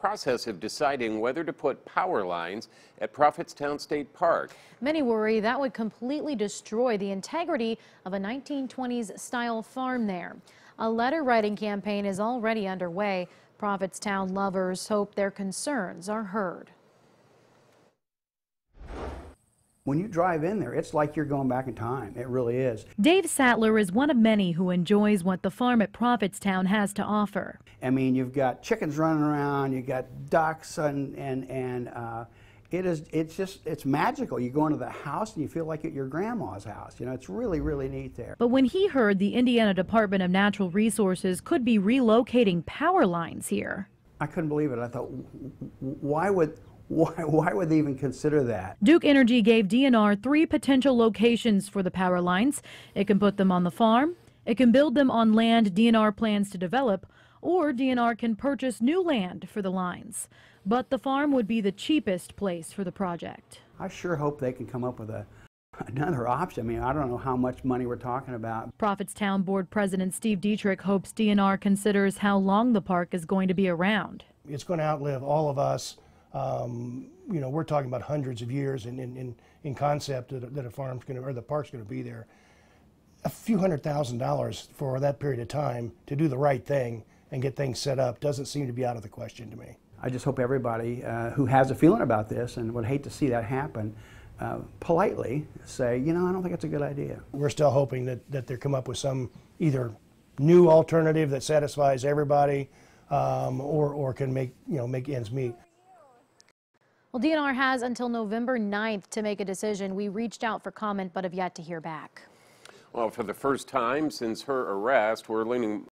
process of deciding whether to put power lines at Prophetstown State Park. Many worry that would completely destroy the integrity of a 1920s style farm there. A letter writing campaign is already underway. Prophetstown lovers hope their concerns are heard. When you drive in there, it's like you're going back in time. It really is. Dave Sattler is one of many who enjoys what the farm at Prophetstown has to offer. I mean, you've got chickens running around, you've got ducks, and and and uh, it is it's just it's magical. You go into the house and you feel like at your grandma's house. You know, it's really really neat there. But when he heard the Indiana Department of Natural Resources could be relocating power lines here, I couldn't believe it. I thought, why would why, why would they even consider that? Duke Energy gave DNR three potential locations for the power lines. It can put them on the farm, it can build them on land DNR plans to develop, or DNR can purchase new land for the lines. But the farm would be the cheapest place for the project. I sure hope they can come up with a another option. I mean, I don't know how much money we're talking about. Prophetstown Board President Steve Dietrich hopes DNR considers how long the park is going to be around. It's going to outlive all of us um, you know, we're talking about hundreds of years in, in, in in concept that, that a farm's going to, or the park's going to be there. A few hundred thousand dollars for that period of time to do the right thing and get things set up doesn't seem to be out of the question to me. I just hope everybody uh, who has a feeling about this and would hate to see that happen uh, politely say, you know, I don't think it's a good idea. We're still hoping that, that they come up with some either new alternative that satisfies everybody um, or, or can make, you know, make ends meet. Well, DNR has until November 9th to make a decision. We reached out for comment but have yet to hear back. Well, for the first time since her arrest, we're learning